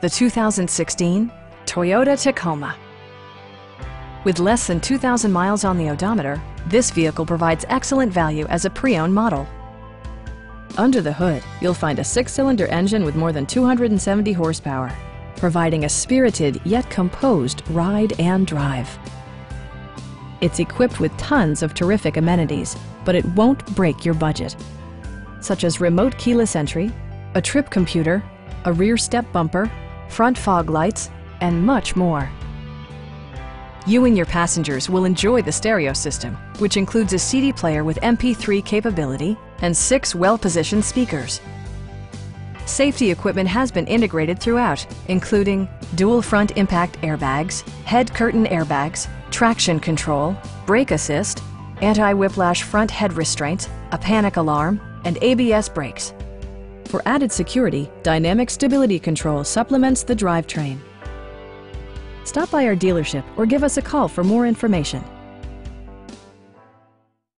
the 2016 Toyota Tacoma. With less than 2,000 miles on the odometer, this vehicle provides excellent value as a pre-owned model. Under the hood, you'll find a six-cylinder engine with more than 270 horsepower, providing a spirited yet composed ride and drive. It's equipped with tons of terrific amenities, but it won't break your budget, such as remote keyless entry, a trip computer, a rear step bumper, front fog lights, and much more. You and your passengers will enjoy the stereo system, which includes a CD player with MP3 capability and six well-positioned speakers. Safety equipment has been integrated throughout, including dual front impact airbags, head curtain airbags, traction control, brake assist, anti-whiplash front head restraints, a panic alarm, and ABS brakes. For added security, Dynamic Stability Control supplements the drivetrain. Stop by our dealership or give us a call for more information.